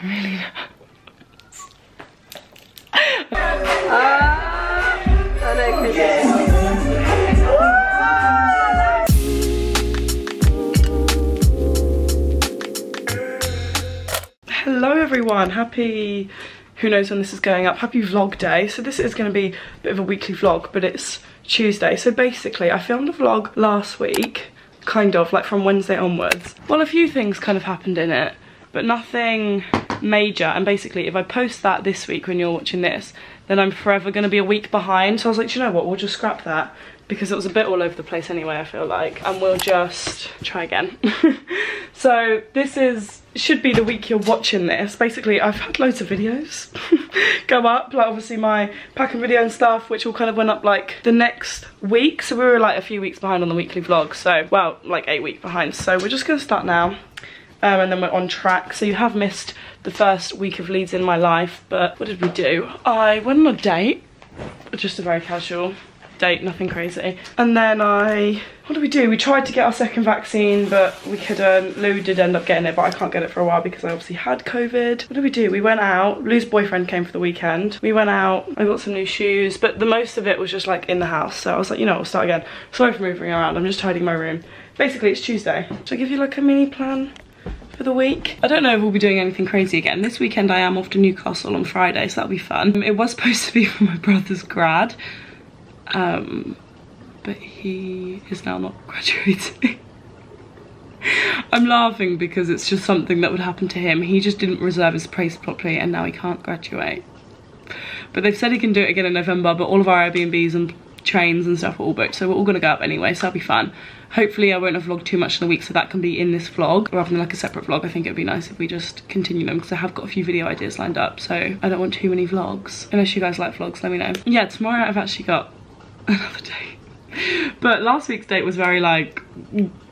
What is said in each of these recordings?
Really Hello everyone, happy, who knows when this is going up, happy vlog day. So this is going to be a bit of a weekly vlog, but it's Tuesday. So basically I filmed a vlog last week, kind of, like from Wednesday onwards. Well, a few things kind of happened in it, but nothing major. And basically if I post that this week when you're watching this, then I'm forever going to be a week behind. So I was like, you know what, we'll just scrap that because it was a bit all over the place anyway, I feel like. And we'll just try again. so this is, should be the week you're watching this. Basically, I've had loads of videos go up. Like obviously my packing video and stuff, which all kind of went up like the next week. So we were like a few weeks behind on the weekly vlog. So, well, like eight week behind. So we're just gonna start now. Um, and then we're on track. So you have missed the first week of Leeds in my life, but what did we do? I went on a date, just a very casual date, nothing crazy. And then I, what did we do? We tried to get our second vaccine, but we couldn't. Lou did end up getting it, but I can't get it for a while because I obviously had COVID. What did we do? We went out. Lou's boyfriend came for the weekend. We went out. I got some new shoes, but the most of it was just like in the house. So I was like, you know, we'll start again. Sorry for moving around. I'm just tidying my room. Basically, it's Tuesday. Should I give you like a mini plan? For the week. I don't know if we'll be doing anything crazy again. This weekend I am off to Newcastle on Friday, so that'll be fun. It was supposed to be for my brother's grad, um, but he is now not graduating. I'm laughing because it's just something that would happen to him. He just didn't reserve his place properly and now he can't graduate. But they've said he can do it again in November, but all of our Airbnbs and trains and stuff are all booked, so we're all gonna go up anyway, so that'll be fun. Hopefully I won't have vlogged too much in the week, so that can be in this vlog rather than like a separate vlog. I think it'd be nice if we just continue them because I have got a few video ideas lined up, so I don't want too many vlogs. Unless you guys like vlogs, let me know. Yeah, tomorrow I've actually got another date. But last week's date was very like,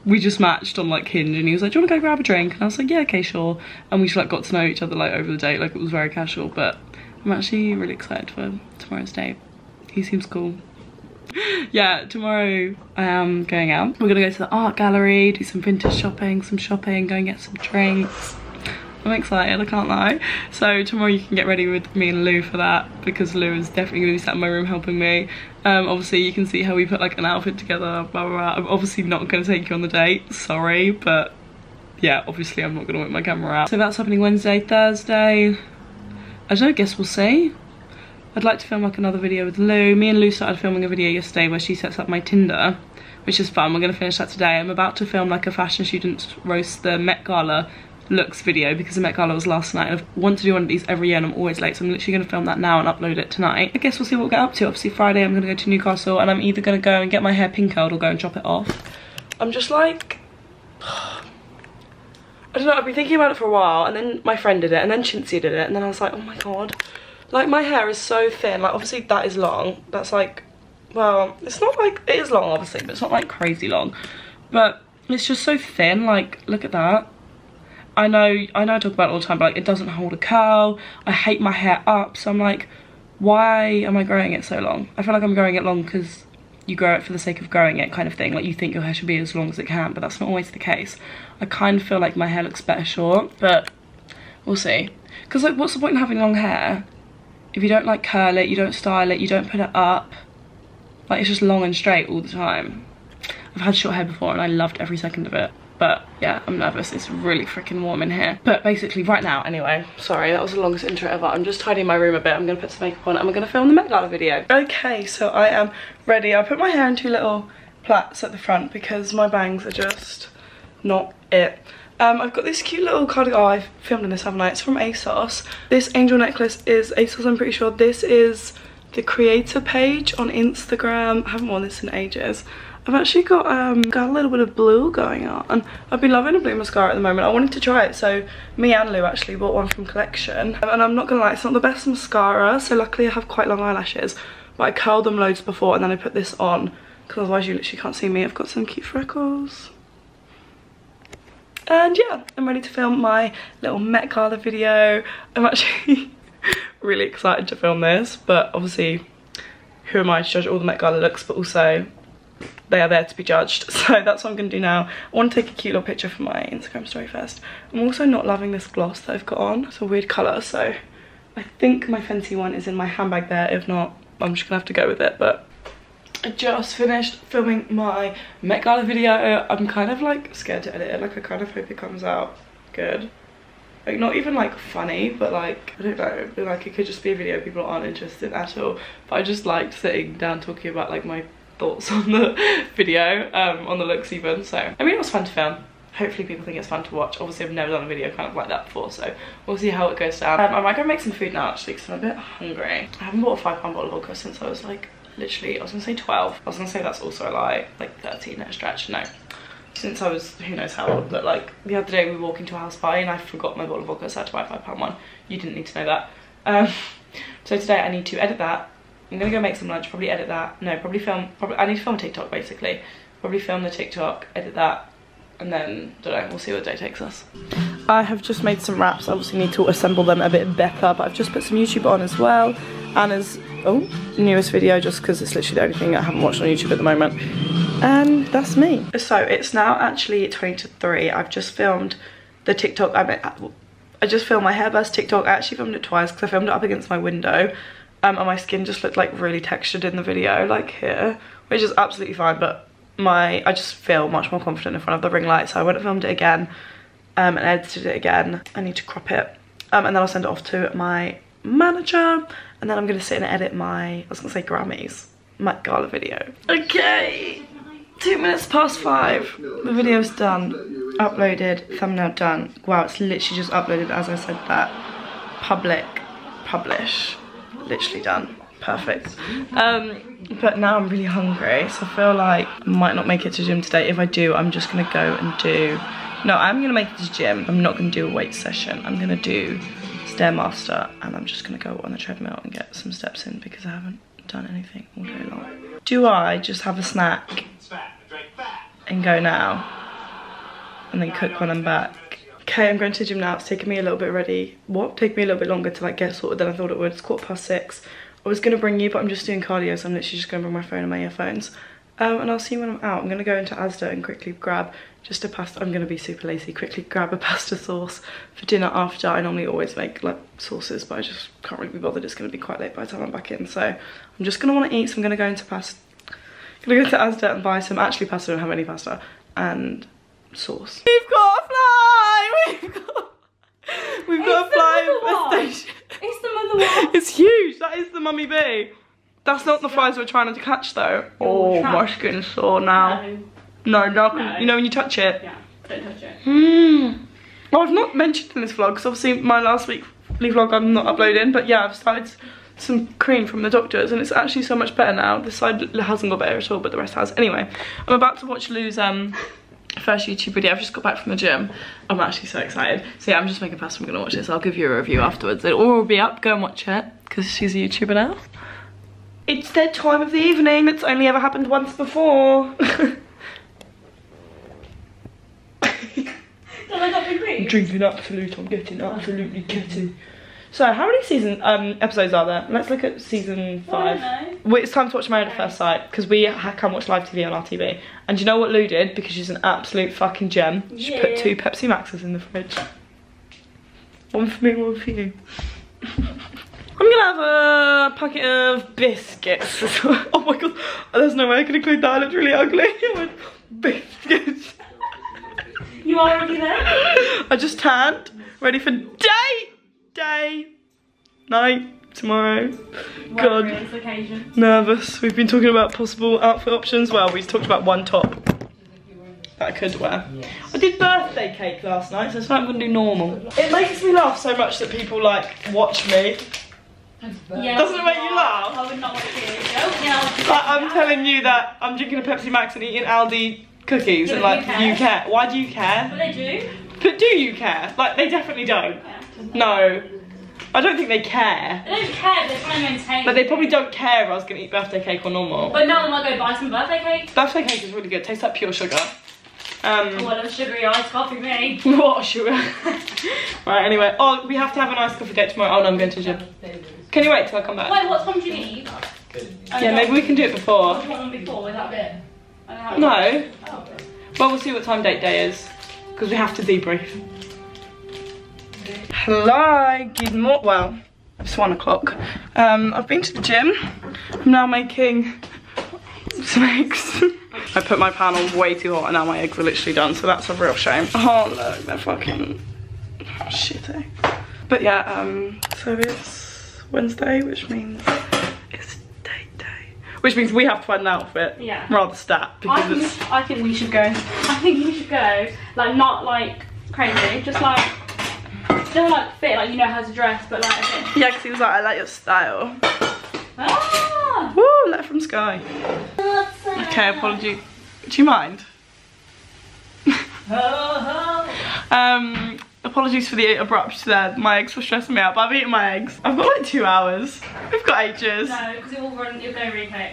we just matched on like Hinge and he was like, do you want to go grab a drink? And I was like, yeah, okay, sure. And we just like got to know each other like over the date, like it was very casual, but I'm actually really excited for tomorrow's date. He seems cool. yeah, tomorrow I am going out. We're gonna go to the art gallery, do some vintage shopping, some shopping, go and get some drinks. I'm excited, I can't lie. So tomorrow you can get ready with me and Lou for that because Lou is definitely gonna be sat in my room helping me. Um, obviously you can see how we put like an outfit together, blah, blah, blah. I'm obviously not gonna take you on the date, sorry, but yeah, obviously I'm not gonna whip my camera out. So that's happening Wednesday, Thursday. I don't guess we'll see. I'd like to film like another video with Lou. Me and Lou started filming a video yesterday where she sets up my Tinder, which is fun. We're gonna finish that today. I'm about to film like a fashion student roast the Met Gala looks video because the Met Gala was last night I want to do one of these every year and I'm always late so I'm literally going to film that now and upload it tonight. I guess we'll see what we'll get up to. Obviously Friday I'm going to go to Newcastle and I'm either going to go and get my hair pink curled or go and chop it off. I'm just like... I don't know, I've been thinking about it for a while and then my friend did it and then Chintzy did it and then I was like, oh my god. Like my hair is so thin, like obviously that is long. That's like, well, it's not like, it is long obviously, but it's not like crazy long. But it's just so thin, like look at that I know, I know I talk about it all the time, but like it doesn't hold a curl. I hate my hair up, so I'm like, why am I growing it so long? I feel like I'm growing it long because you grow it for the sake of growing it kind of thing. Like you think your hair should be as long as it can, but that's not always the case. I kind of feel like my hair looks better short, but we'll see. Because like what's the point in having long hair if you don't like curl it, you don't style it, you don't put it up. Like it's just long and straight all the time. I've had short hair before and I loved every second of it. But yeah, I'm nervous. It's really freaking warm in here. But basically right now, anyway, sorry, that was the longest intro ever. I'm just tidying my room a bit. I'm gonna put some makeup on and we're gonna film the Met Gala video. Okay, so I am ready. I put my hair in two little plaits at the front because my bangs are just not it. Um, I've got this cute little cardigan. Oh, I've filmed in this, haven't I? It's from ASOS. This angel necklace is ASOS, I'm pretty sure. This is the creator page on Instagram. I haven't worn this in ages. I've actually got um got a little bit of blue going on. I've been loving a blue mascara at the moment. I wanted to try it, so me and Lou actually bought one from Collection. And I'm not gonna lie, it's not the best mascara, so luckily I have quite long eyelashes. But I curled them loads before and then I put this on, because otherwise you literally can't see me. I've got some cute freckles. And yeah, I'm ready to film my little Met Gala video. I'm actually really excited to film this, but obviously who am I to judge all the Met Gala looks, but also they are there to be judged. So that's what I'm gonna do now. I wanna take a cute little picture for my Instagram story first. I'm also not loving this gloss that I've got on. It's a weird color, so I think my Fenty one is in my handbag there. If not, I'm just gonna have to go with it, but I just finished filming my Met Gala video. I'm kind of like scared to edit it. Like I kind of hope it comes out good. Like not even like funny, but like, I don't know, like it could just be a video people aren't interested in at all. But I just liked sitting down talking about like my thoughts on the video, um, on the looks even. So, I mean it was fun to film hopefully people think it's fun to watch. Obviously I've never done a video kind of like that before, so we'll see how it goes down. Um, I might go make some food now actually because I'm a bit hungry. I haven't bought a five pound bottle of vodka since I was like literally, I was gonna say 12. I was gonna say that's also a lie, like 13 at a stretch, no. Since I was, who knows how old, but like the other day we walked into a house party and I forgot my bottle of vodka, so I had to buy a five pound one. You didn't need to know that. Um, so today I need to edit that. I'm gonna go make some lunch, probably edit that. No, probably film, probably, I need to film a TikTok basically. Probably film the TikTok, edit that, and then don't know we'll see what the day takes us i have just made some wraps obviously need to assemble them a bit better but i've just put some youtube on as well anna's oh newest video just because it's literally the only thing i haven't watched on youtube at the moment. And that's me. So it's now actually 20 to 3 i've just filmed the tiktok i mean i just filmed my hair burst tiktok. I actually filmed it twice because i filmed it up against my window um, and my skin just looked like really textured in the video like here which is absolutely fine but my I just feel much more confident in front of the ring light so I went and filmed it again um, and edited it again. I need to crop it um, and then I'll send it off to my manager and then I'm gonna sit and edit my I was gonna say Grammys Met Gala video. Okay two minutes past five. The video's done uploaded thumbnail done. Wow it's literally just uploaded as I said that. Public publish literally done. Perfect. Um, but now i'm really hungry so i feel like i might not make it to gym today. If i do i'm just gonna go and do no i'm gonna make it to gym. I'm not gonna do a weight session. I'm gonna do stairmaster and i'm just gonna go on the treadmill and get some steps in because i haven't done anything all day long do i just have a snack and go now and then cook when i'm back Okay, I'm going to the gym now. It's taken me a little bit ready. What? Taking me a little bit longer to like get sorted than I thought it would. It's quarter past six. I was to bring you, but I'm just doing cardio, so I'm literally just going to bring my phone and my earphones. Um, and I'll see you when I'm out. I'm going to go into Asda and quickly grab just a pasta. I'm going to be super lazy. Quickly grab a pasta sauce for dinner after. I normally always make like sauces, but I just can't really be bothered. It's going to be quite late by the time I'm back in. So I'm just going to want to eat. So I'm going to go into pasta. going to go to Asda and buy some. Actually, pasta. I don't have any pasta. And sauce. We've got a fly! We've got... We've got a fly. It's the mother one. it's huge. That is the mummy bee. That's not the flies we're trying to catch though. oh, my skin's sore now. No. No, no. You know when you touch it? Yeah, don't touch it. Hmm. Well, I've not mentioned in this vlog because obviously my last week vlog I'm not uploading, but yeah, I've started some cream from the doctors and it's actually so much better now. This side hasn't got better at all, but the rest has. Anyway, I'm about to watch Lou's um first YouTube video. I've just got back from the gym. I'm actually so excited. So yeah, I'm just making pasta. I'm gonna watch this. I'll give you a review afterwards. It will all be up. Go and watch it because she's a YouTuber now. It's their time of the evening. That's only ever happened once before. I'm drinking Absolut. I'm getting absolutely kitty. So how many season um, episodes are there? Let's look at season five. Wait, it's time to watch Married at First Sight because we can watch live TV on our TV. And you know what Lou did? Because she's an absolute fucking gem. She yeah. put two Pepsi Maxes in the fridge. One for me, one for you. I'm gonna have a packet of biscuits. oh my god, there's no way I can include that. It looks really ugly. biscuits. You are already there? I just tanned, ready for day day, night, tomorrow. God, nervous. We've been talking about possible outfit options. Well, we've talked about one top that I could wear. Yes. I did birthday cake last night, so it's not going to do normal. It makes me laugh so much that people like watch me. Yeah, Doesn't it make you laugh? I would not watch you. Yeah, I'm telling you that I'm drinking a Pepsi Max and eating Aldi cookies yeah, and like you care. you care. Why do you care? But they do. But do you care? Like they definitely don't. Yeah. No. I don't think they care. They don't care, they're trying to maintain. But they probably don't care if I was going to eat birthday cake or normal. But no, I might go buy some birthday cake. Birthday cake is really good. Tastes like pure sugar. Um, oh, what a sugary iced coffee me. what a sugar? right, anyway. Oh, we have to have an nice coffee date tomorrow. Oh, no, I'm going to gym. Can you wait till I come back? Wait, what time do you need? Yeah, maybe we can do it before. What do you want before? With that bit? I don't know how it No. works. Oh. Well, we'll see what time date day is because we have to debrief. Hello, good morning. Well, it's one o'clock. Um, I've been to the gym. I'm now making some eggs. I put my pan on way too hot and now my eggs are literally done, so that's a real shame. Oh look, they're fucking shitty. But yeah, um, so it's Wednesday, which means it's date day. Which means we have to find an outfit. Yeah. Rather stat I think, it's I think we should go. I think we should go. Like not like crazy, just like just like fit, like you know how to dress, but like a bit. Yeah, because he was like, I like your style. Ah! Woo, letter from Sky. Okay, apology. Do you mind? um, apologies for the abrupt there. My eggs were stressing me out, but I've eaten my eggs. I've got like two hours. We've got ages. No, because it will run. It'll go really quick.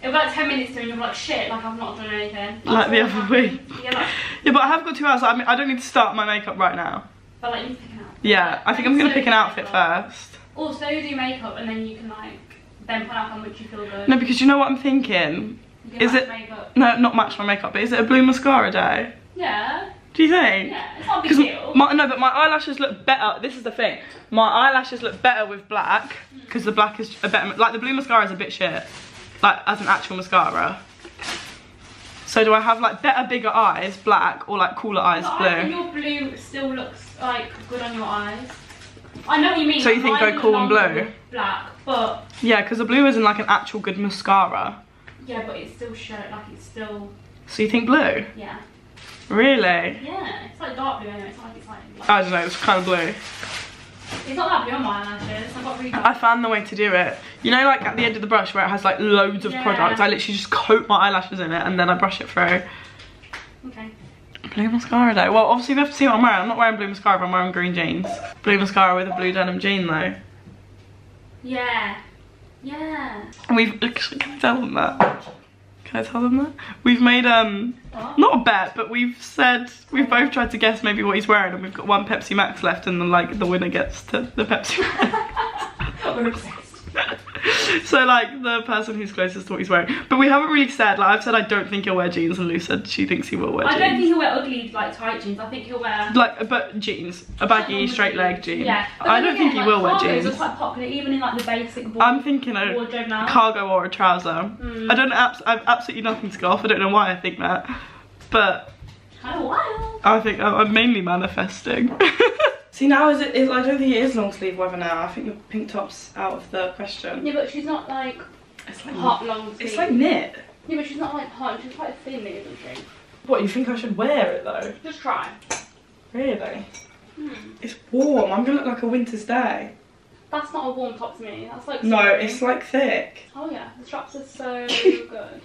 It'll be like ten minutes to, and you'll be like, shit, like I've not done anything. Like the other week. Yeah, like, Yeah, but I have got two hours. I mean, I don't need to start my makeup right now. but like you pick an outfit. Yeah, I think I'm gonna pick an outfit first. Also do makeup, and then you can like then put out how much you feel good. No, because you know what I'm thinking? Is it- Makeup. No, not match my makeup, but is it a blue mascara day? Yeah. Do you think? Yeah. It's not a big deal. my, no, but my eyelashes look better. This is the thing. My eyelashes look better with black hmm. because the black is a better. Like the blue mascara is a bit shit. Like as an actual mascara. So do I have like better, bigger eyes, black, or like cooler eyes, But I think blue? your blue still looks like good on your eyes. I know what you mean. So you think go cool and blue? Black, but Yeah, because the blue isn't like an actual good mascara. yeah, but it's still shirt. Like it's still So you think blue? yeah, Really? yeah. It's like dark blue anyway. It's not like it's like. I don't know. It's kind of blue. it's not that blue on my eyelashes. I've got really. I found the way to do it. You know, like at the end of the brush where it has like loads of Yeah. products. I literally just coat my eyelashes in it and then I brush it through. okay. Blue mascara day. Well, obviously we have to see what I'm wearing. I'm not wearing blue mascara, but I'm wearing green jeans. Blue mascara with a blue denim jean though. Yeah. Yeah. And we've, can I tell them that? Can I tell them that? We've made, um, not a bet, but we've said, we've both tried to guess maybe what he's wearing and we've got one Pepsi Max left and then like the winner gets to the Pepsi Max. We're obsessed. so like the person who's closest to what he's wearing. But we haven't really said, like I've said I don't think he'll wear jeans and Lou said she thinks he will wear I jeans. don't think he'll wear ugly like tight jeans. I think he'll wear. like, but jeans, a baggy straight leg jean. Yeah. But I don't think he like, will wear jeans. Are quite popular even in like the basic I'm thinking a wardrobe now. cargo or a trouser. Mm. I don't abs- I've absolutely nothing to go off. I don't know why I think that, but Kind of wild. I think I'm I'm mainly manifesting. See now is it? Is, I don't think it is long sleeve weather now. I think the pink top's out of the question. Yeah, but she's not like It's like hot long sleeve. It's like knit. Yeah, but she's not like hot. She's quite thin, isn't she? What you think I should wear it though? Just try. Really? Hmm. It's warm. I'm gonna look like a winter's day. That's not a warm top to me. That's like. No, something. it's like thick. Oh yeah, the straps are so good.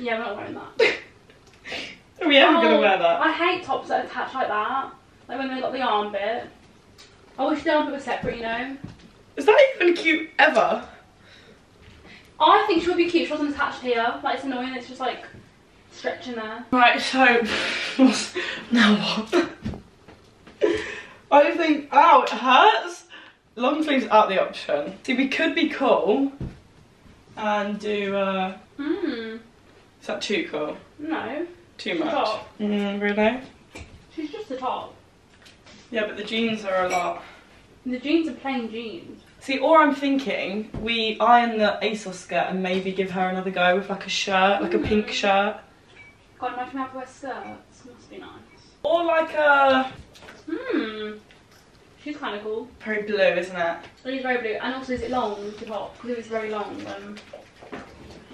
Yeah, we're not wearing that. Are we ever gonna Oh, wear that? I hate tops that attach like that. Like when they got the arm bit. I wish the arm bit was separate, you know. Is that even cute ever? I think she would be cute. She wasn't attached here. Like it's annoying. It's just like stretching there. Right, so now what? I think ow, it hurts. Long sleeves out the option. See, we could be cool and do. uh Hmm. Is that too cool? No, Too much? Mm, really? she's just a top. Yeah, but the jeans are a lot. The jeans are plain jeans. See, or I'm thinking we iron the ASOS skirt and maybe give her another go with like a shirt, like a pink Mm. shirt, God, imagine to wear skirts. Must be nice. or like a Hmm. She's kind of cool. very blue, isn't it? It is very blue. And also, is it long, the top? Because if it's very long, then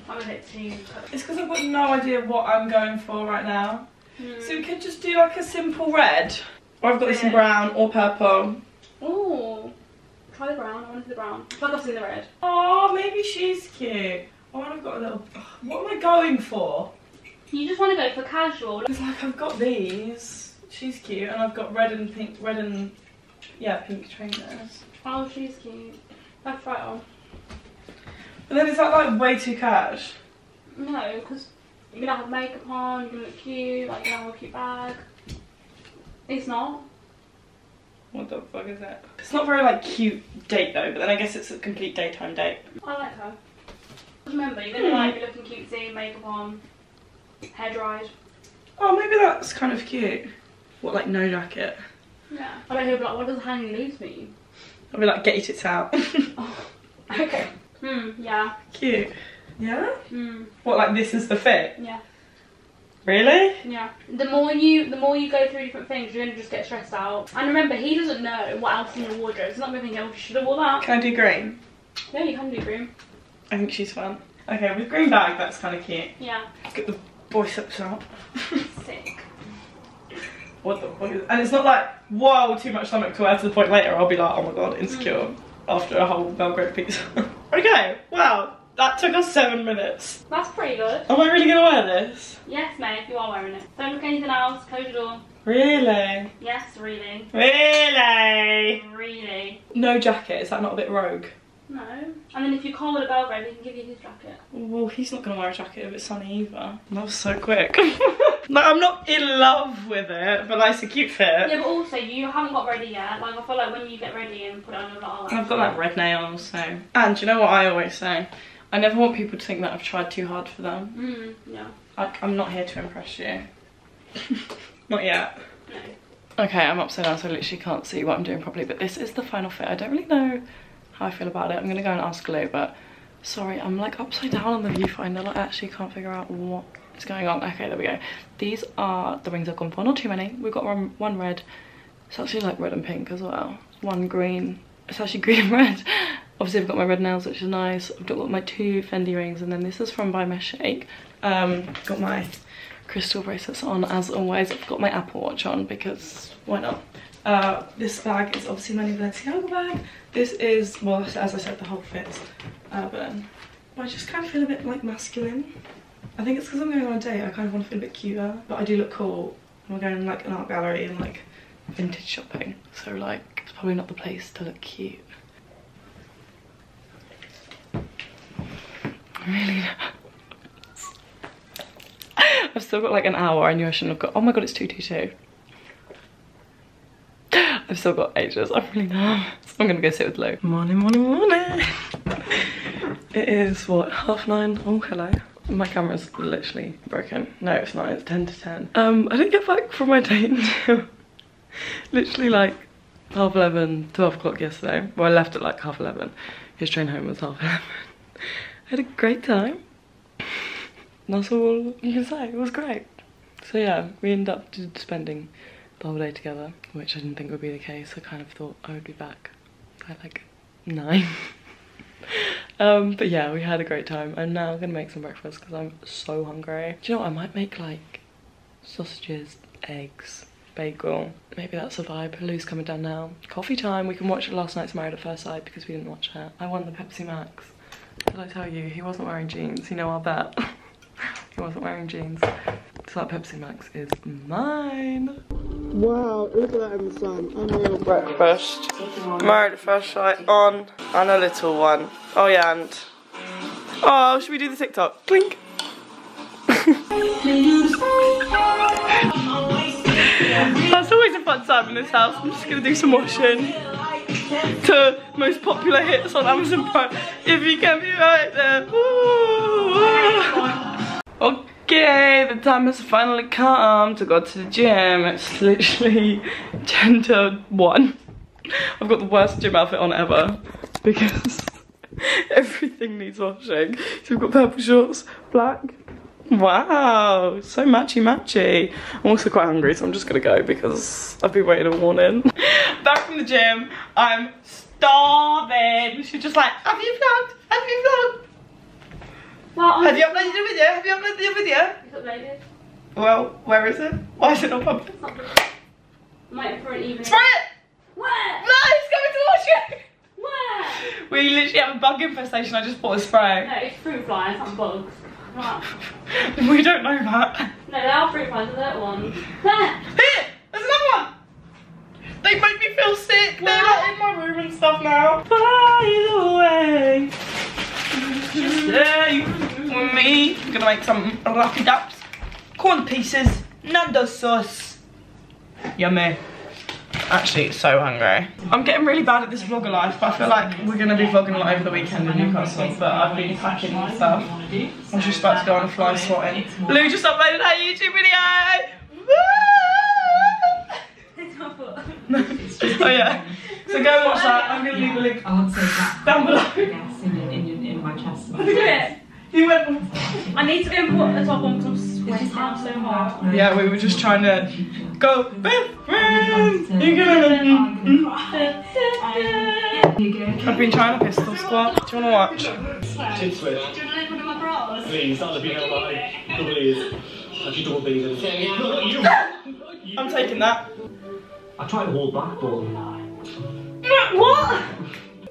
I'm a bit too. It's because I've got no idea what I'm going for right now. Hmm. So we could just do like a simple red. Or I've got this in brown or purple. Oh, Try the brown. I want to see the brown. I feel like I've seen the red. Oh, maybe she's cute. Oh, and I've got a little. What am I going for? You just want to go for casual. Because like I've got these. She's cute, and I've got red and pink, red and yeah, pink trainers. Oh, she's cute. That's right on. But then is that like way too cash? No, because you're gonna have makeup on, you're gonna look cute, like you're gonna have a cute bag. It's not. What the fuck is that? It's not very like cute date though, but then I guess it's a complete daytime date. I like her. Just remember, you're gonna like be looking cutesy, makeup on. Hair dried. Oh, maybe that's kind of cute. What, like no jacket? Yeah. I bet he'll but like, what does hanging loose mean? I'll be like, get your tits out. Oh. Okay. Hmm, yeah. cute. Yeah? Hmm, What, like this is the fit? yeah. Really? Yeah. The more you the more you go through different things, you're gonna just get stressed out. And remember, he doesn't know what else in your wardrobe. It's not gonna think, oh, you should have wore that. Can I do green? Yeah, you can do green. I think she's fun. Okay, with green bag, that's kind of cute. Yeah. Get the biceps out. Sick. what the fuck is And it's not like, whoa, too much stomach to wear to the point later I'll be like, oh my god, insecure mm. after a whole Belgrade pizza. okay, wow, that took us seven minutes. That's pretty good. Am I really gonna wear this? Yes, mate, you are wearing it. Don't look anything else. Close your door. Really? Yes, really. Really? Really. No jacket, is that not a bit rogue? No. And then if you call it a Belgrade, we can give you his jacket. Well, he's not gonna wear a jacket if it's sunny either. That was so quick. like, I'm not in love with it, but like, it's a cute fit. Yeah, but also you haven't got ready yet. Like I feel like when you get ready and put it on your like, oh, I've got like red nails, so. And you know what I always say? I never want people to think that I've tried too hard for them. Mm, yeah. Like, I'm not here to impress you. not yet. No. Okay, I'm upside down, so I literally can't see what I'm doing properly, but this is the final fit. I don't really know how I feel about it. I'm gonna go and ask Lou, but sorry, I'm like upside down on the viewfinder. Like, I actually can't figure out what is going on. Okay, there we go. These are the rings I've gone for. Not too many. We've got one, one red. It's actually like red and pink as well. One green. It's actually green and red. Obviously, I've got my red nails, which is nice. I've got my two Fendi rings, and then this is from By My Shake. Um, got my crystal bracelets on as always. I've got my Apple Watch on because why not? Uh, this bag is obviously my new Balenciaga bag. This is, well, as I said, the whole fits. Uh, but I just kind of feel a bit like masculine. I think it's because I'm going on a date. I kind of want to feel a bit cuter, but I do look cool. I'm going to like an art gallery and like vintage shopping, so like it's probably not the place to look cute. Really. I've still got like an hour. I knew I shouldn't have got. Oh my god, it's two two two. I've still got ages. I'm really nervous. I'm gonna go sit with Lou. Morning, morning, morning. It is what half nine. Oh hello. My camera's literally broken. No, it's not. It's ten to ten. Um, I didn't get back from my date until literally like half 11, 12 o'clock yesterday. Well, I left at like half 11. His train home was half 11. I had a great time. That's all you can say. It was great. So yeah, we ended up spending the whole day together, which I didn't think would be the case. I kind of thought I would be back by like nine. um, but yeah, we had a great time. I'm now gonna make some breakfast because I'm so hungry. Do you know what? I might make like sausages, eggs, bagel. Maybe that's a vibe. Lou's coming down now. Coffee time. We can watch last night's Married at First Sight because we didn't watch it. I won the Pepsi Max. Did I tell you? He wasn't wearing jeans. You know, I'll bet. he wasn't wearing jeans. So that Pepsi Max is mine. Wow, look at that in the sun. Unreal. Breakfast. Married at First Sight on. And a little one. Oh yeah, and... Oh, should we do the TikTok? Clink. That's always a fun time in this house. I'm just gonna do some washing to most popular hits on Amazon Prime. If you can be right there. Ooh. Okay, the time has finally come to go to the gym. It's literally 10 to 1. I've got the worst gym outfit on ever because everything needs washing. So we've got purple shorts, black, Wow, so matchy matchy. I'm also quite hungry, so I'm just gonna go because I've been waiting all morning. Back from the gym, I'm starving. She's just like, have you vlogged? Have you vlogged? Well, Have you uploaded a video? Have you uploaded a video? It's uploaded. Well, where is it? Why is it not public? It's not public. For an evening. Spray it! Where? No, he's coming to wash it! Where? We literally have a bug infestation, I just bought a spray. No, it's fruit flies, not bugs. Right. we don't know that. No, they are fruit flies, the little ones. There. Here! There's another one! They make me feel sick. They're like in my room and stuff now. By the way, stay with me. I'm gonna make some rocky daps. Corn pieces, Nando's sauce. Yummy. Actually so hungry. I'm getting really bad at this vlogger life, but I feel like we're gonna be vlogging a lot over the weekend in Newcastle, but I've been packing and stuff. I'm just about to go on a fly swatting. Lou just uploaded her YouTube video! oh yeah. So go watch that. I'm gonna leave a link I would say down below. my. Look at it. He went. I need to go and put the top on because I'm sweating out so hard. Yeah, we were just trying to go best friends. You're gonna. I've been trying to pistol squat. Do you wanna watch? Chin switch. Please, that'll be how like double ears. Actually, double B's. No, you don't. I'm taking that. I tried to hold back, but What?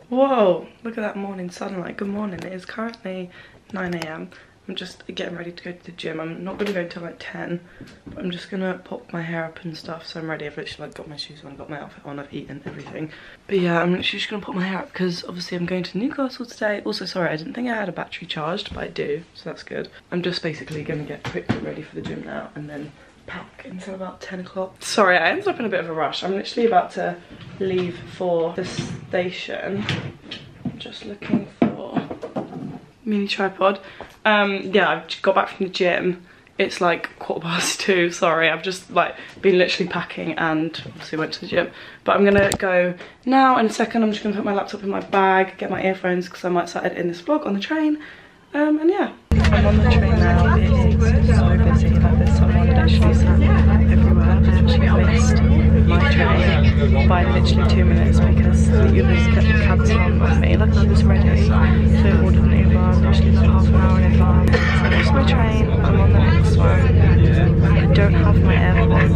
Whoa, look at that morning sunlight. Good morning. It is currently 9am. I'm just getting ready to go to the gym. I'm not gonna go until like 10, but I'm just gonna pop my hair up and stuff. So I'm ready. I've literally like got my shoes on, got my outfit on, I've eaten everything. But yeah, I'm literally just gonna pop my hair up because obviously I'm going to Newcastle today. Also, sorry, I didn't think I had a battery charged, but I do, so that's good. I'm just basically gonna get quickly ready for the gym now and then pack until about 10 o'clock. Sorry, I ended up in a bit of a rush. I'm literally about to leave for the station. I'm just looking for mini tripod. Um, yeah, I've got back from the gym. It's like quarter past two, sorry. I've just like been literally packing and obviously went to the gym. But I'm gonna go now in a second. I'm just gonna put my laptop in my bag, get my earphones because I might start editing this vlog on the train. Um, and yeah. I'm on the train now. It is so busy. Like there's literally everywhere. Literally missed my train by literally two minutes because the Ubers kept cancelling on me. Like I was ready to order an Uber literally like half an hour in advance. So I missed my train. I'm on the next one. I don't have my AirPods.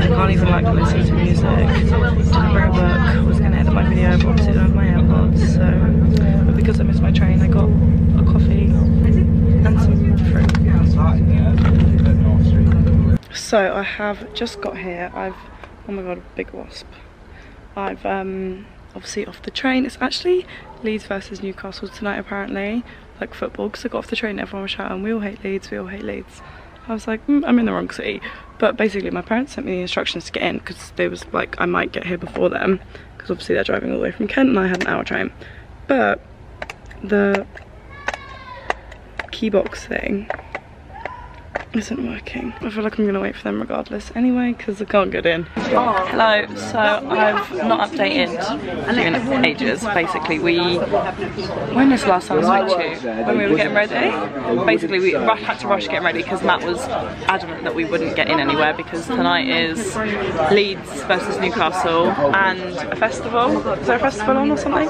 I can't even like listen to music. Didn't bring a book. I was gonna edit my video, but obviously I don't have my AirPods. So, but because I missed my train, I got a coffee and some fruit. So I have just got here. I've oh my god, big wasp. I've um obviously off the train. It's actually Leeds versus Newcastle tonight apparently, like football. Because I got off the train, everyone was shouting, "We all hate Leeds, we all hate Leeds." I was like, mm, I'm in the wrong city. But basically, my parents sent me the instructions to get in because they was like, I might get here before them because obviously they're driving all the way from Kent and I had an hour train. But the key box thing isn't working. I feel like I'm gonna wait for them regardless anyway because I can't get in. Hello, so I've not updated in ages. Basically, we when was the last time I spoke to you? When we were getting ready. Basically, we had to rush getting ready because Matt was adamant that we wouldn't get in anywhere because tonight is Leeds versus Newcastle and a festival. Is there a festival on or something?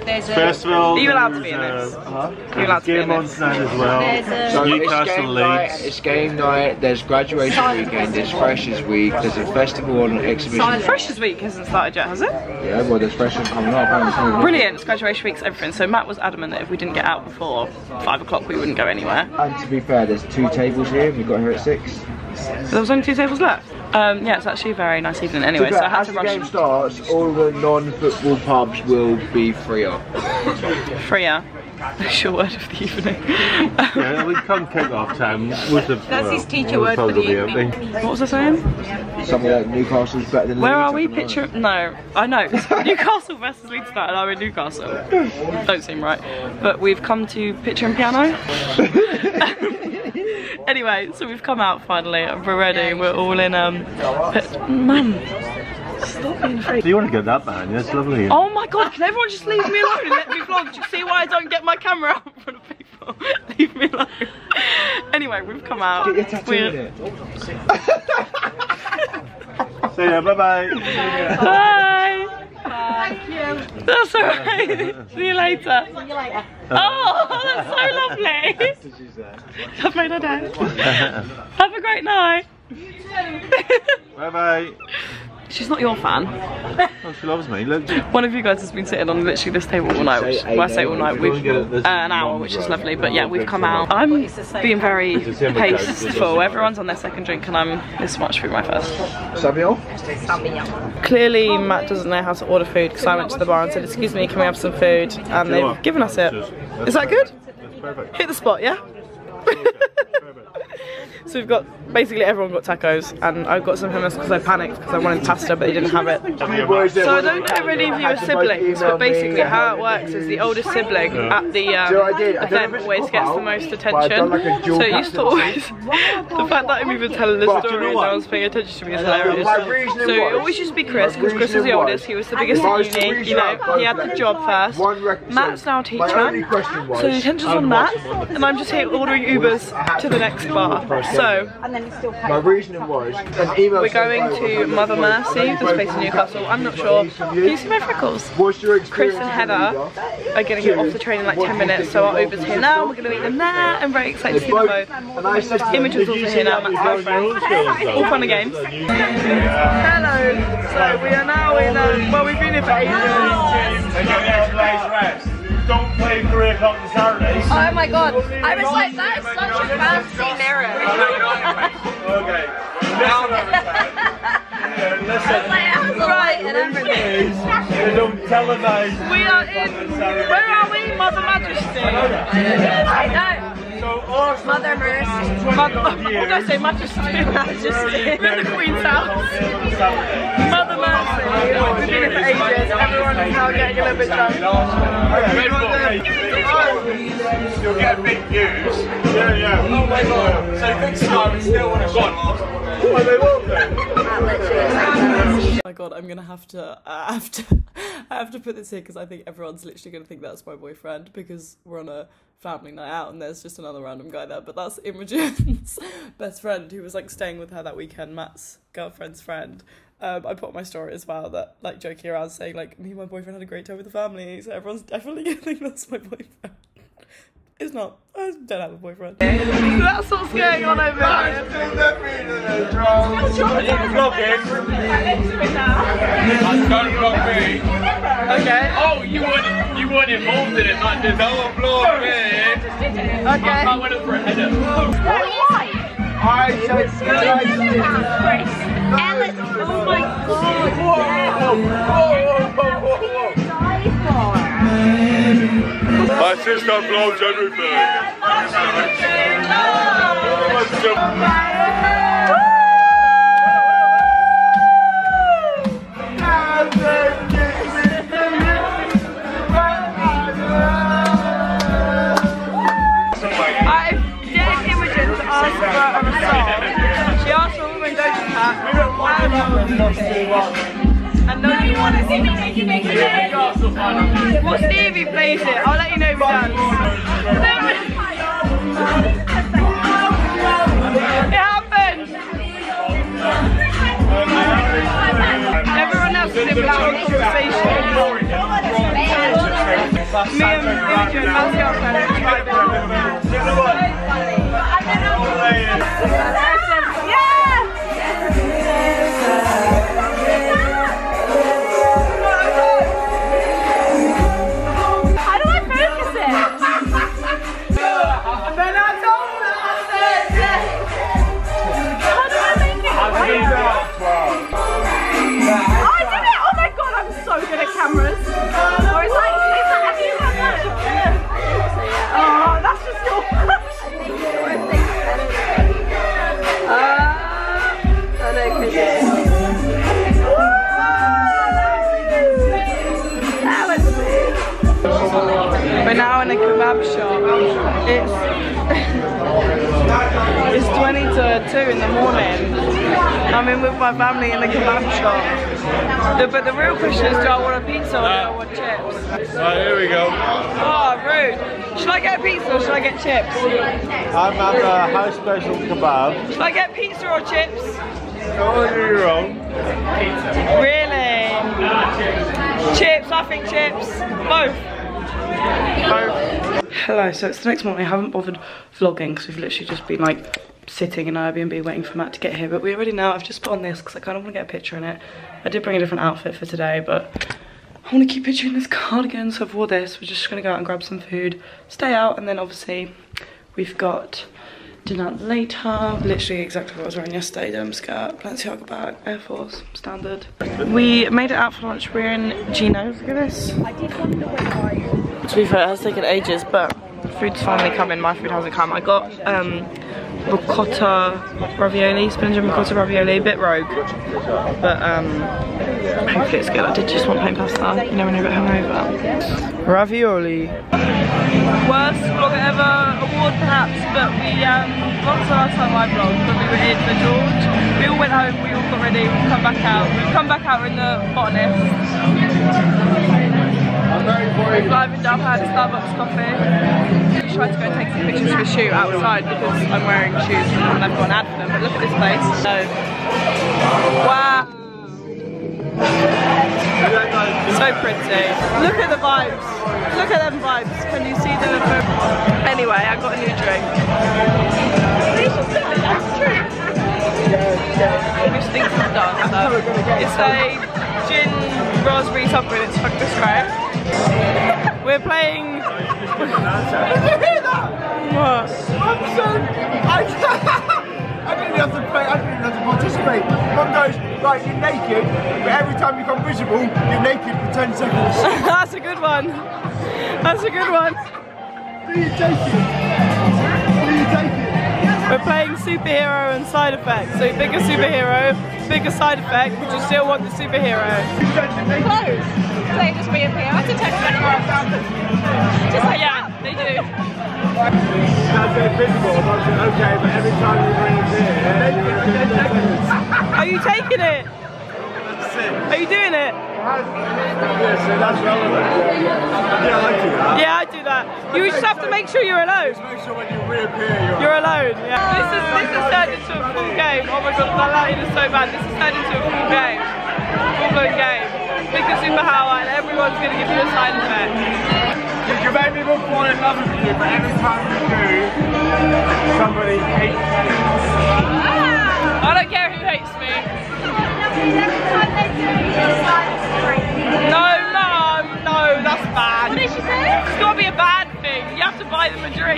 Festival. Are you allowed to be in this? Uh, Are you allowed to be in game on this? tonight as well. Newcastle game night, it's game night, there's graduation weekend, there's freshers week, there's a festival and exhibition. Freshers Week hasn't started yet, has it? Yeah, well there's freshers coming up. Brilliant, it's graduation week's everything. So Matt was adamant that if we didn't get out before five o'clock, we wouldn't go anywhere. And to be fair, there's two tables here, we got here at six. There was only two tables left. Um, yeah, it's actually a very nice evening anyway, so I had as the game starts, all the non-football pubs will be freer. freer. That's your word of the evening. Yeah, we come kick off time. Most of, That's well, his teacher word for the evening. empty. what was I saying? Something like Newcastle's better than Where Leeds, are we? something Pitcher? No, I know. Newcastle versus Leeds tonight, and I'm in Newcastle. Don't seem right. But we've come to Pitcher and Piano. anyway, so we've come out finally. and We're ready. We're all in. Um, pi- Mum, stop being afraid. So you want to get that behind you? It's lovely. Oh my god, can everyone just leave me alone and let me vlog? Do you see why I don't get my camera out in front of people? leave me alone. Anyway, we've come out. Get your tattoo in it. See ya, bye bye. Bye. Thank you. That's alright. See you later. See you later. Oh, that's so lovely. I've made her day. Have a great night. Bye bye. She's not your fan. Oh, she loves me. Look. One of you guys has been sitting on literally this table all night. Which, well, I say all night, we've uh, an hour, which is lovely. But yeah, we've come out. I'm being very paceful. Everyone's on their second drink, and I'm this much through my first. Samuel? Clearly, Matt doesn't know how to order food because I went to the bar and said, "Excuse me, can we have some food?" And they've given us it. Is that good? Perfect. Hit the spot, yeah. So we've got basically everyone got tacos, and I've got some hummus because I panicked because I wanted pasta, but they didn't have it. So I don't know if any of you are siblings, but basically how it works is the oldest sibling at the um, So I did- I don't event know if it's always gets the most but I've done attention. like a dual So it used to always the fact that I'm even telling this But do you story know and no one's paying attention to me is hilarious. So it always used to be Chris because Chris was the oldest. He was the biggest My in uni. You know, he had the job first. Matt's now my teacher. only question was- So the attention's on Matt, and I'm just here ordering Ubers to the next bar. So My reasoning was we're going to Mother Mercy, this place in Newcastle. I'm not sure. Can you see my freckles? Chris and Heather are going to get off the train in like 10 minutes, so our Uber's here now. We're going to meet them there. I'm very excited to see them both. And I said to them, Imogen's "Did also here now, that Matt's girlfriend. All fun and games. Hello. So we are now in, um, well, we've been here for ages. Don't play 3 o'clock on Saturdays. Oh my god, I was like, that is such a fancy mirror. Okay. Listen, Like, I was right and everything. you don't televise. We are in, where are we? Mother Majesty. I know. Mother Mercy. Mother, what did I say? Majesty. Majesty. We're in the Queen's house. Mother Mercy. We've been here for ages. Everyone is now getting a little bit drunk. You'll get big views. Yeah, yeah. Oh my god. So next time we still want to go Well, they will do. Oh my god, I'm gonna have to, I have to, I have to put this here because I think everyone's literally gonna think that's my boyfriend because we're on a family night out and there's just another random guy there. But that's Imogen's best friend who was like staying with her that weekend, Matt's girlfriend's friend. Um, I put my story as well that like joking around saying like me and my boyfriend had a great time with the family, so everyone's definitely gonna think that's my boyfriend. It's not. I don't have a boyfriend. That's what's going on over here. Don't block me. Okay. Oh, you weren't you weren't involved in it like this. Don't block me. I, Okay. I went up for a header. Alright, so it's guys. Alice, oh my god. My sister blows everything. I dared Imogen to ask for a massage. She asked for a woman Doja Cat. And no one wanted it. Well, Stevie plays it. I'll let you know if he does. It happened. Everyone else is in mature conversation. Me and Imogen, Matt's girlfriend, are driving. My family in the kebab shop. The, but the real question is, do I want a pizza or do I want chips? Right, here we go. Oh, rude. Should I get a pizza or should I get chips? I'm having a house special kebab. Should I get pizza or chips? Order your own. Really? Chips, I think chips. Both. Both. Hello, so it's the next morning. I haven't bothered vlogging because we've literally just been like sitting in Airbnb waiting for Matt to get here. But we already know I've just put on this because I kind of want to get a picture in it. I did bring a different outfit for today, but I want to keep picturing this cardigan. So for this, we're just going to go out and grab some food, stay out, and then obviously we've got dinner later. Literally exactly what I was wearing yesterday. Denim skirt, Balenciaga bag, Air Force, standard. We made it out for lunch. We're in Gino's. Look at this. To be fair, it has taken ages, but food's finally coming. My food hasn't come. I got um, ricotta ravioli, spinach and ricotta ravioli, a bit rogue, but um, hopefully it's good. I did just want plain pasta, you know when you're a bit hungover. Ravioli. Worst vlog ever award perhaps, but we, um, not the last time I vlogged, but we were in the George. We all went home, we all got ready, we've come back out. We've come back out in the botanist. We've livened up, had a Starbucks coffee. Tried to go and take some pictures a shoot outside because I'm wearing shoes and ad for them. But look at this place. So, wow. So pretty. Look at the vibes. Look at them vibes. Can you see them? Anyway, I got a new drink. Which thinks it's done. So it's a gin raspberry topper and it's fucking great. We're playing. what? I didn't have to play, I didn't have to participate. Mum goes, right, you're naked, but every time you become visible, you're naked for 10 seconds. That's a good one. That's a good one. Do you take We're playing superhero and side effect. So bigger superhero, bigger side effect, but you still want the superhero. Clothes. They just reappear. I can take them anywhere I found them. Just like Yeah, they do. That's it, visible. I was like, okay, but every time you reappear, you're in 10 seconds. Are you taking it? Are you doing it? Yeah, so that's relevant. Yeah, I do that. Yeah, I do that. You just have to make sure you're alone. Just Make sure when you reappear, you're You're alone. Yeah. This is this has turned into a full game. Oh my god, that lighting is so bad. This has turned into a full game, full blown game. Pick a superpower and everyone's gonna give you a side effect. You can make people fall in love with you, but every time you do, somebody hates you. Ah! I don't care who hates me.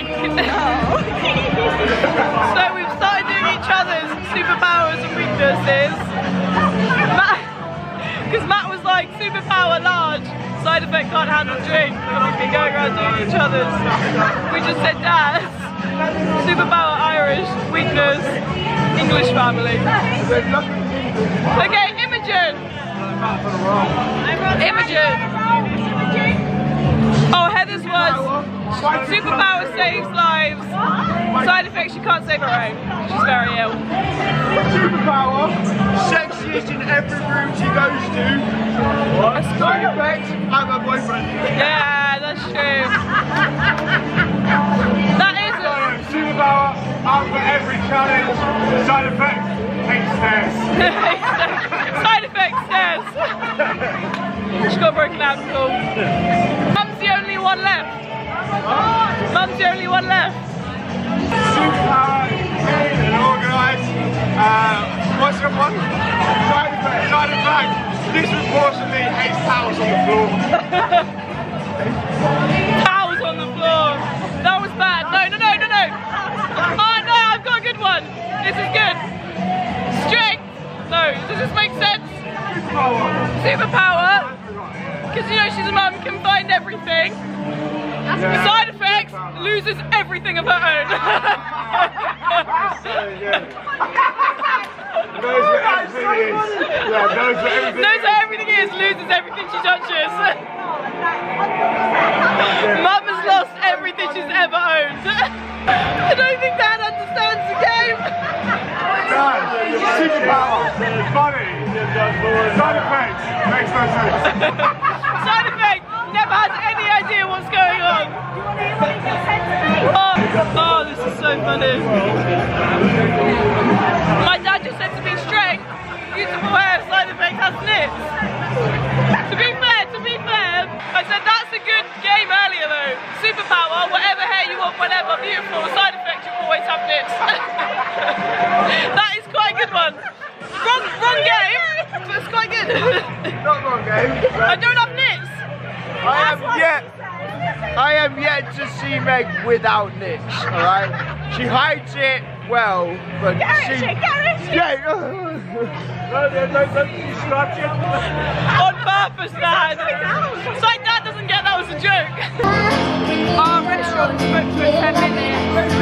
Them so we've started doing each other's superpowers and weaknesses. Because Matt, was like, superpower large, side effect can't handle drink. We've been going around doing each other's. We just said that. Superpower Irish, weakness, English family. Okay, Imogen. Imogen. Oh, Heather's was superpower saves lives. Side effects, she can't save her own. She's very ill. Superpower, sexiest in every room she goes to. Side effect, I'm her boyfriend. Yeah, that's true. That is it. Superpower, up for every challenge. Side effect, hate stairs. Side effect stairs. She got a broken ankle. Mum's the only one left. Mum's the only one left. Superpower, and organised. Uh, what's the one? Side effect, side effect. Disproportionately hates towels on the floor. Towels on the floor. That was bad. No, no, no, no, no. Oh no, I've got a good one. This is good. Strength. No, does this make sense? Superpower. Because you know she's a mum, can find everything. Side effects, loses everything of her own. Knows where everything is. Yeah, knows where everything Knows where everything is, loses everything she touches. Mum has lost everything she's ever owned. I don't think Dad understands the game. Dad, superpower, funny. Side effects, makes no sense. Side effect, never has any idea what's going on. Oh, oh, this is so funny. My dad just said to me, strength, beautiful hair, side effect has nits. to be fair, to be fair, I said that's a good game earlier though. Superpower, whatever see Meg without nits. All right, she hides it well, but she. Yeah. no, no, no, no, scratch it. On purpose, Dad. It's like Dad doesn't get that was a joke. Our restaurant's booked for 10 minutes.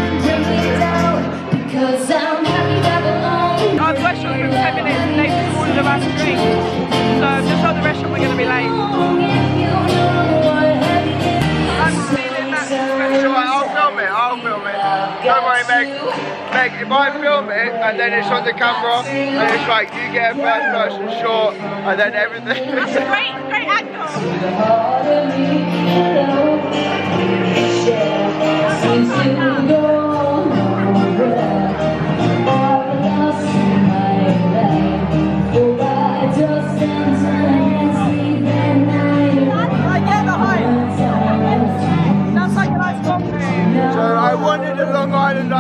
Cause I'm happy. Our restaurant for 10 minutes and they've just ordered a round of drinks. So I've just told the restaurant we're going to be late. I'm feeling that It's alright, I'll film it, I'll film it. Don't worry, Meg. Meg, if I film it and then it's on the camera and it's like you get a first person shot and then everything. That's a great, great angle.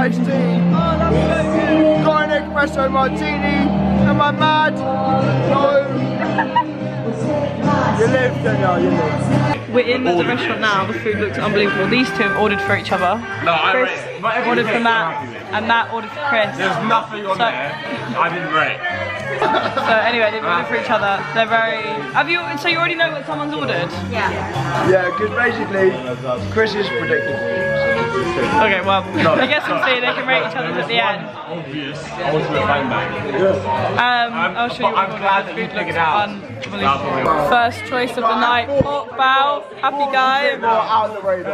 Long iced tea, Oh, that's so good. got an espresso martini, am I mad? No. You live, Danielle, you live. We're in the restaurant now. The food looks unbelievable. These two have ordered for each other. No, I Chris rate. Ordered for Matt, I'm happy with. and Matt ordered for Chris. There's nothing on So- there I didn't rate. So anyway, they've ordered for each other. They're very. Have you? So you already know what someone's ordered? Yeah. Yeah, because basically, Chris is predictable. Okay, well, I guess we'll see. They can rate each other at the end. Obvious. I want to a bang bang. Um, I'll show you I'm glad that you figured looks out. unbelievable. First choice of the night, pork bao. Happy guy. The.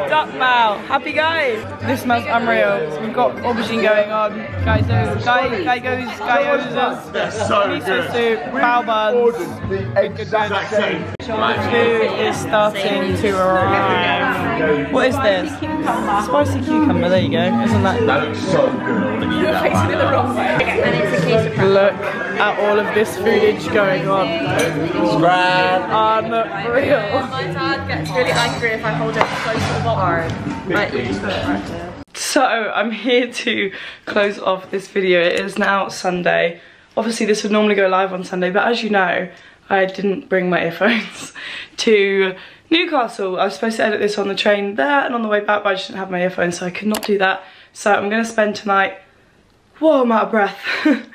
Duck bao. Happy guy. This smells unreal. So we've got aubergine going on. Guys, guy, guy goes, guy So miso good. soup, bao buns. The exact same. The food is starting to arrive. What is this? Spicy cucumber, there you go. Isn't that? That looks so good. I want to eat that. Look at all of this foodage going on. Unreal. Um, my dad gets really angry if I hold it close to the bottom. Like, you just put it right. So I'm here to close off this video. It is now Sunday. Obviously this would normally go live on Sunday, but as you know, I didn't bring my earphones to Newcastle. I was supposed to edit this on the train there and on the way back, but I just didn't have my earphones, so I could not do that. So I'm gonna spend tonight, whoa, I'm out of breath.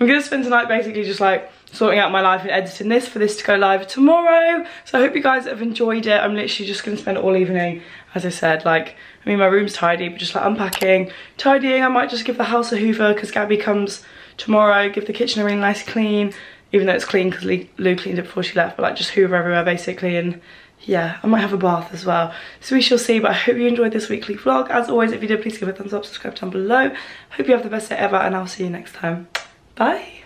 I'm gonna spend tonight basically just like sorting out my life and editing this for this to go live tomorrow. So I hope you guys have enjoyed it. I'm literally just gonna spend all evening, as I said, like, I mean, my room's tidy, but just like unpacking, tidying. I might just give the house a hoover because Gabby comes tomorrow, give the kitchen a really nice clean, even though it's clean because Lou cleaned it before she left, but like just hoover everywhere basically. And yeah, I might have a bath as well. So we shall see, but I hope you enjoyed this weekly vlog. As always, if you did, please give it a thumbs up, subscribe down below. Hope you have the best day ever, and I'll see you next time. Bye.